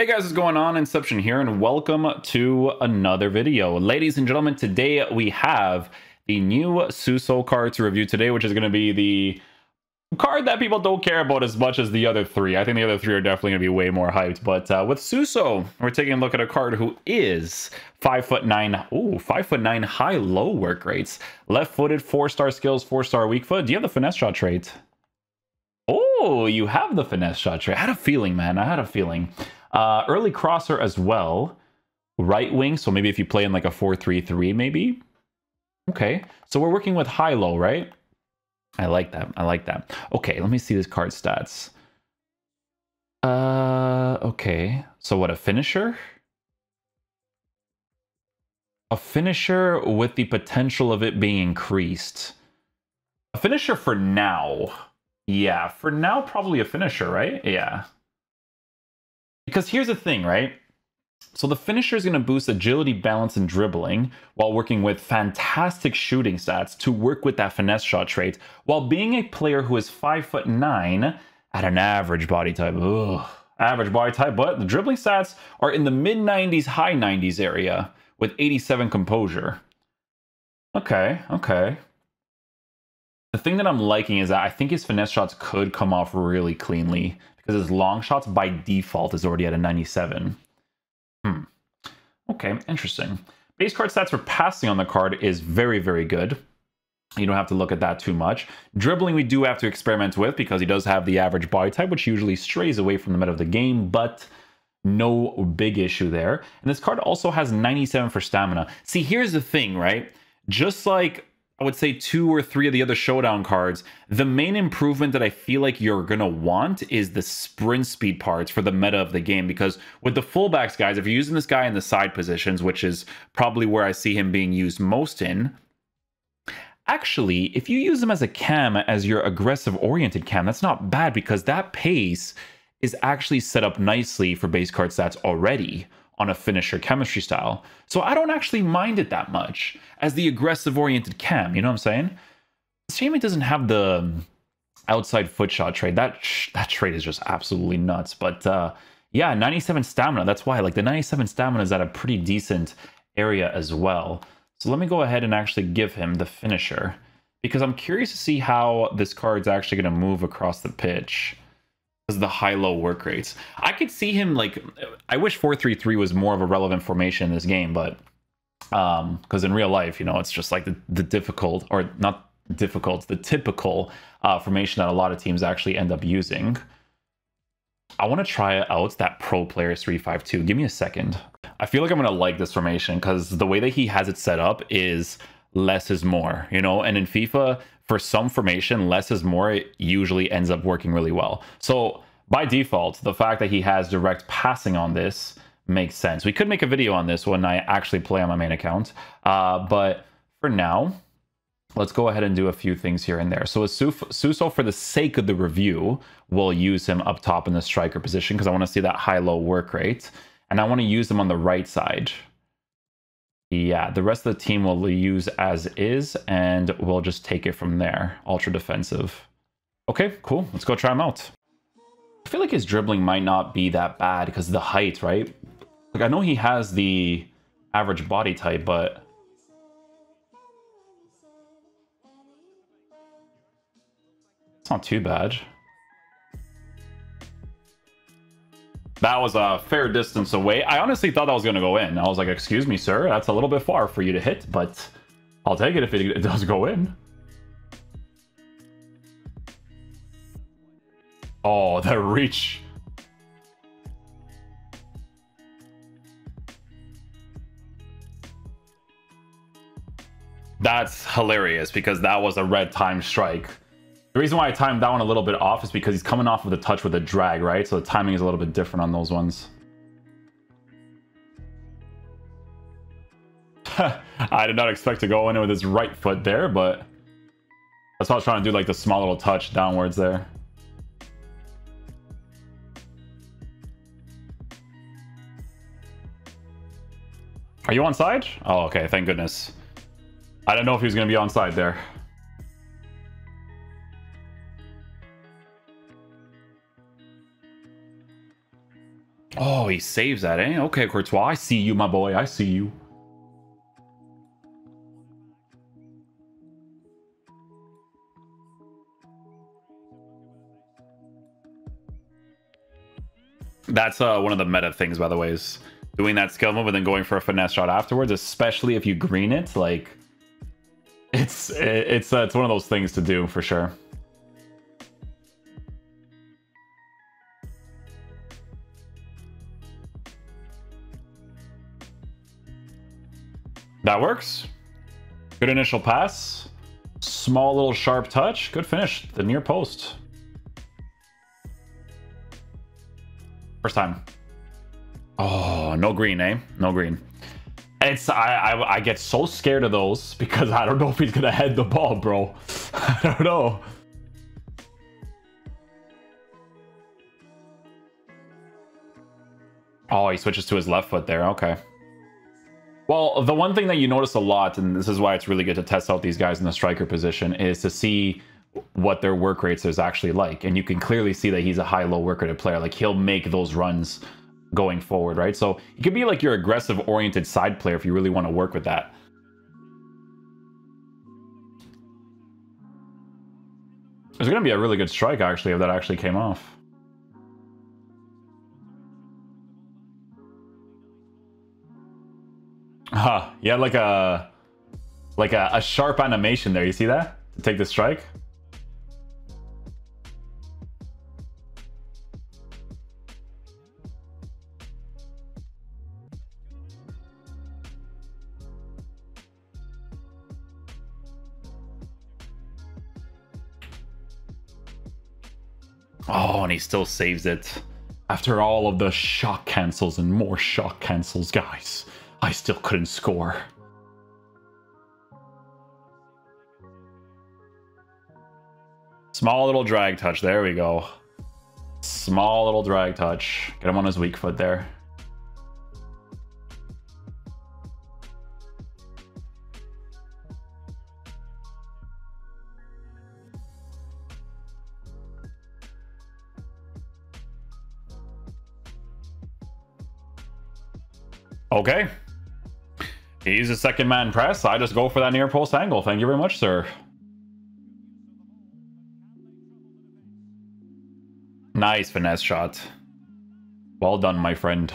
Hey guys, what's going on? Inception here, and welcome to another video. Ladies and gentlemen, today we have the new Suso card to review today, which is going to be the card that people don't care about as much as the other three. I think the other three are definitely going to be way more hyped. But uh, with Suso, we're taking a look at a card who is five foot nine. Ooh, five foot nine high low work rates. Left footed, four star skills, four star weak foot. Do you have the finesse shot trait? Oh, you have the finesse shot trait. I had a feeling, man. I had a feeling. Uh, early crosser as well. Right wing, so maybe if you play in like a 4-3-3 maybe. Okay, so we're working with high-low, right? I like that. I like that. Okay, let me see this card stats. Uh, okay. So what, a finisher? A finisher with the potential of it being increased. A finisher for now. Yeah, for now, probably a finisher, right? Yeah. Because here's the thing, right? So the finisher is going to boost agility, balance, and dribbling while working with fantastic shooting stats to work with that finesse shot trait while being a player who is 5 foot 9 at an average body type. Ugh, average body type, but the dribbling stats are in the mid 90s, high 90s area with 87 composure. Okay, okay. The thing that I'm liking is that I think his finesse shots could come off really cleanly because his long shots by default is already at a 97. Hmm. Okay, interesting. Base card stats for passing on the card is very, very good. You don't have to look at that too much. Dribbling we do have to experiment with because he does have the average body type, which usually strays away from the meta of the game, but no big issue there. And this card also has 97 for stamina. See, here's the thing, right? Just like I would say two or three of the other showdown cards, the main improvement that I feel like you're going to want is the sprint speed parts for the meta of the game. Because with the fullbacks, guys, if you're using this guy in the side positions, which is probably where I see him being used most in, actually, if you use him as a cam, as your aggressive oriented cam, that's not bad because that pace is actually set up nicely for base card stats already on a finisher chemistry style. So I don't actually mind it that much as the aggressive oriented cam, you know what I'm saying? Shame doesn't have the outside foot shot trait. That that trait is just absolutely nuts. But uh, yeah, 97 stamina. That's why like the 97 stamina is at a pretty decent area as well. So let me go ahead and actually give him the finisher because I'm curious to see how this card's actually going to move across the pitch the high-low work rates. I could see him like I wish 4-3-3 was more of a relevant formation in this game, but um because in real life, you know, it's just like the, the difficult or not difficult, the typical uh, formation that a lot of teams actually end up using. I want to try out that pro players 352. Give me a second. I feel like I'm gonna like this formation because the way that he has it set up is less is more, you know, and in FIFA, for some formation, less is more it usually ends up working really well. So by default, the fact that he has direct passing on this makes sense. We could make a video on this when I actually play on my main account. Uh, but for now, let's go ahead and do a few things here and there. So Suso, for the sake of the review, we'll use him up top in the striker position because I want to see that high-low work rate. And I want to use him on the right side, yeah, the rest of the team will use as is, and we'll just take it from there. Ultra defensive. Okay, cool. Let's go try him out. I feel like his dribbling might not be that bad because the height, right? Like, I know he has the average body type, but... It's not too bad. That was a fair distance away. I honestly thought that was going to go in. I was like, excuse me, sir, that's a little bit far for you to hit, but I'll take it if it does go in. Oh, the reach. That's hilarious because that was a red time strike. The reason why I timed that one a little bit off is because he's coming off of the touch with a drag, right? So the timing is a little bit different on those ones. I did not expect to go in with his right foot there, but that's why I was trying to do like the small little touch downwards there. Are you on side? Oh, okay, thank goodness. I don't know if he was going to be on side there. Oh, he saves that, eh? Okay, Courtois, I see you, my boy. I see you. That's uh, one of the meta things, by the way, is doing that skill move and then going for a finesse shot afterwards, especially if you green it. Like, it's it's uh, it's one of those things to do for sure. That works. Good initial pass. Small little sharp touch. Good finish. The near post. First time. Oh, no green, eh? No green. It's I, I I get so scared of those because I don't know if he's gonna head the ball, bro. I don't know. Oh, he switches to his left foot there. Okay. Well, the one thing that you notice a lot, and this is why it's really good to test out these guys in the striker position, is to see what their work rates is actually like. And you can clearly see that he's a high-low work rate player. Like he'll make those runs going forward, right? So he could be like your aggressive oriented side player if you really want to work with that. There's going to be a really good strike actually if that actually came off. Huh, yeah, like a like a, a sharp animation there. You see that? To take the strike? Oh, and he still saves it. After all of the shot cancels and more shot cancels, guys, I still couldn't score. Small little drag touch. There we go. Small little drag touch. Get him on his weak foot there. Okay. He's a second man press. I just go for that near post angle. Thank you very much, sir. Nice finesse shot. Well done, my friend.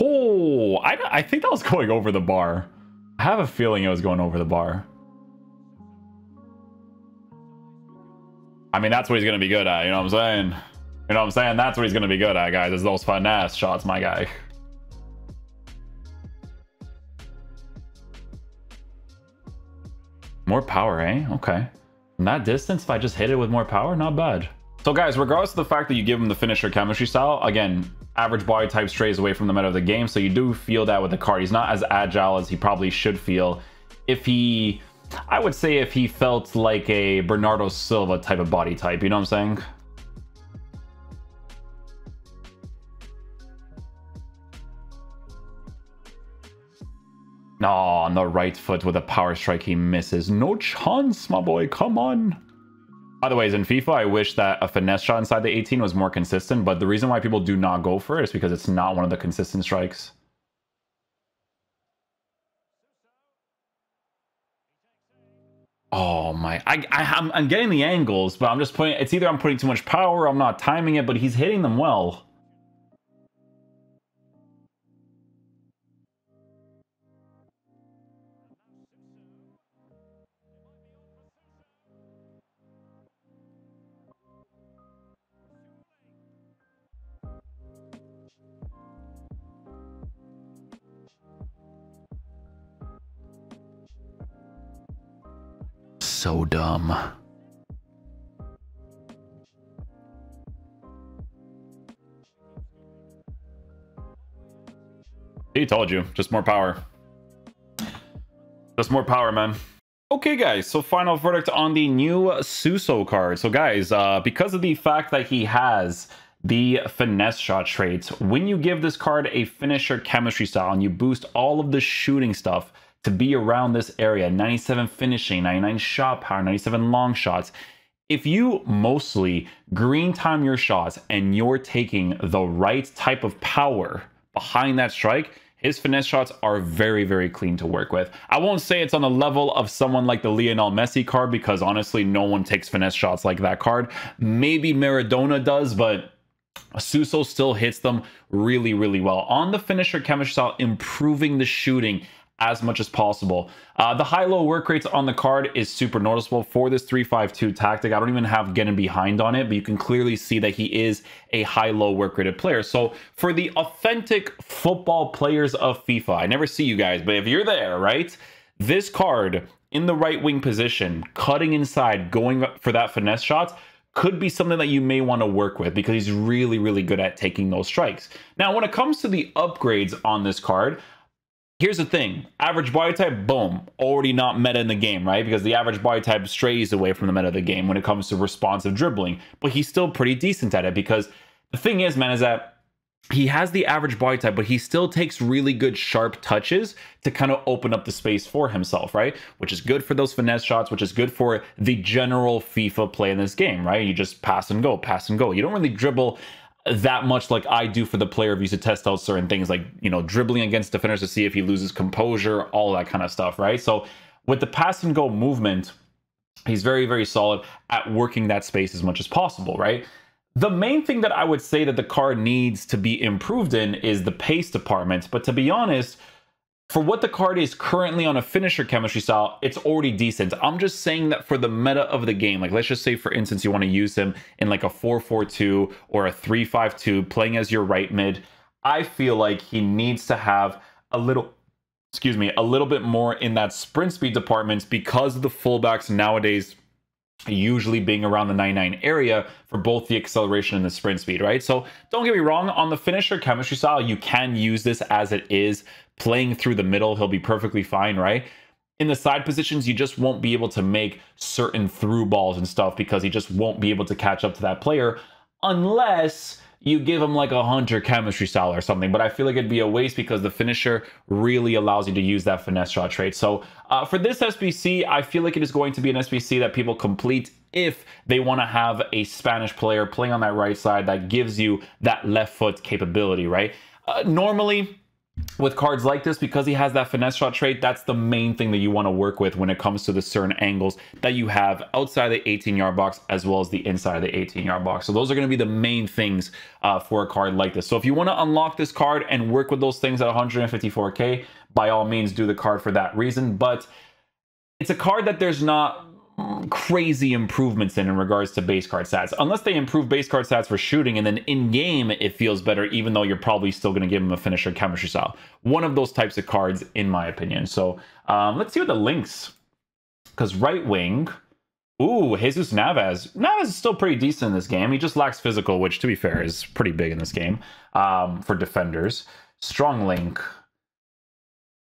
Oh, I, I think that was going over the bar. I have a feeling it was going over the bar. I mean, that's what he's going to be good at, you know what I'm saying? You know what I'm saying? That's what he's going to be good at, guys, is those finesse shots, my guy. More power, eh? Okay. From that distance, if I just hit it with more power, not bad. So guys, regardless of the fact that you give him the finisher chemistry style, again, average body type strays away from the meta of the game, so you do feel that with the card. He's not as agile as he probably should feel if he... I would say if he felt like a Bernardo Silva type of body type, you know what I'm saying? No, oh, on the right foot with a power strike, he misses. No chance, my boy. Come on. By the way, in FIFA, I wish that a finesse shot inside the 18 was more consistent, but the reason why people do not go for it is because it's not one of the consistent strikes. Oh my, I, I, am I'm getting the angles, but I'm just putting, it's either I'm putting too much power, I'm not timing it, but he's hitting them well. So dumb. He told you, just more power. Just more power, man. Okay, guys, so final verdict on the new Suso card. So, guys, uh, because of the fact that he has the finesse shot traits, when you give this card a finisher chemistry style and you boost all of the shooting stuff, to be around this area 97 finishing, 99 shot power, 97 long shots. if you mostly green time your shots and you're taking the right type of power behind that strike, his finesse shots are very, very clean to work with. I won't say it's on the level of someone like the Lionel Messi card because honestly, no one takes finesse shots like that card. Maybe Maradona does, but Suso still hits them really, really well. On the finisher chemistry style, improving the shooting as much as possible. Uh, the high-low work rates on the card is super noticeable for this 352 tactic. I don't even have getting behind on it, but you can clearly see that he is a high-low work rated player. So for the authentic football players of FIFA, I never see you guys, but if you're there, right? This card in the right wing position, cutting inside, going for that finesse shot, could be something that you may want to work with because he's really, really good at taking those strikes. Now, when it comes to the upgrades on this card, Here's the thing, average body type, boom, already not meta in the game, right? Because the average body type strays away from the meta of the game when it comes to responsive dribbling, but he's still pretty decent at it because the thing is, man, is that he has the average body type, but he still takes really good sharp touches to kind of open up the space for himself, right? Which is good for those finesse shots, which is good for the general FIFA play in this game, right? You just pass and go, pass and go. You don't really dribble that much like I do for the player views to test out certain things like, you know, dribbling against defenders to see if he loses composure, all that kind of stuff, right? So with the pass and go movement, he's very, very solid at working that space as much as possible, right? The main thing that I would say that the card needs to be improved in is the pace department. But to be honest, for what the card is currently on a finisher chemistry style, it's already decent. I'm just saying that for the meta of the game, like let's just say for instance you want to use him in like a 4-4-2 or a 3-5-2 playing as your right mid, I feel like he needs to have a little excuse me, a little bit more in that sprint speed department because the fullbacks nowadays usually being around the 99 area for both the acceleration and the sprint speed, right? So don't get me wrong, on the finisher chemistry style, you can use this as it is. Playing through the middle, he'll be perfectly fine, right? In the side positions, you just won't be able to make certain through balls and stuff because he just won't be able to catch up to that player unless you give him like a hunter chemistry style or something. But I feel like it'd be a waste because the finisher really allows you to use that finesse shot trait. So uh, for this SBC, I feel like it is going to be an SBC that people complete if they want to have a Spanish player playing on that right side that gives you that left foot capability, right? Uh, normally, with cards like this, because he has that finesse shot trait, that's the main thing that you want to work with when it comes to the certain angles that you have outside the 18 yard box as well as the inside of the 18 yard box. So those are going to be the main things uh, for a card like this. So if you want to unlock this card and work with those things at 154k, by all means do the card for that reason. But it's a card that there's not crazy improvements in in regards to base card stats. Unless they improve base card stats for shooting and then in game it feels better even though you're probably still going to give him a finisher chemistry style. One of those types of cards in my opinion. So um, let's see what the links. Because right wing, ooh, Jesus Navas. Navas is still pretty decent in this game. He just lacks physical, which to be fair is pretty big in this game um, for defenders. Strong link.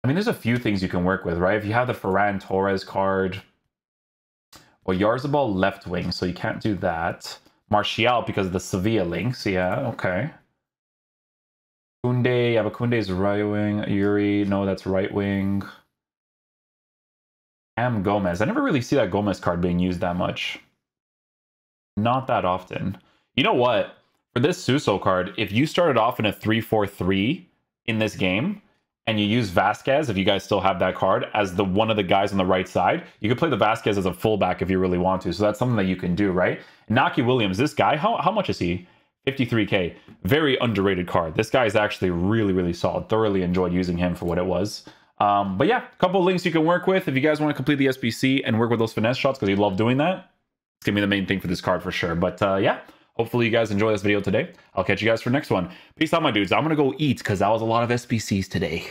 I mean, there's a few things you can work with, right? If you have the Ferran Torres card, well, Yarzabal left wing, so you can't do that. Martial because of the Sevilla links. Yeah, okay. Kounde, yeah, but Kounde is right wing. Yuri, no, that's right wing. Am Gomez. I never really see that Gomez card being used that much. Not that often. You know what? For this Suso card, if you started off in a 3-4-3 in this game, and you use Vázquez, if you guys still have that card, as the one of the guys on the right side, you could play the Vázquez as a fullback if you really want to. So that's something that you can do, right? Iñaki Williams, this guy, how, how much is he? 53k. Very underrated card. This guy is actually really, really solid. Thoroughly enjoyed using him for what it was. Um, but yeah, a couple links you can work with if you guys want to complete the SBC and work with those finesse shots because you love doing that. It's going to be the main thing for this card for sure. But uh, yeah, Hopefully you guys enjoy this video today. I'll catch you guys for next one. Peace out, my dudes. I'm going to go eat because that was a lot of SBCs today.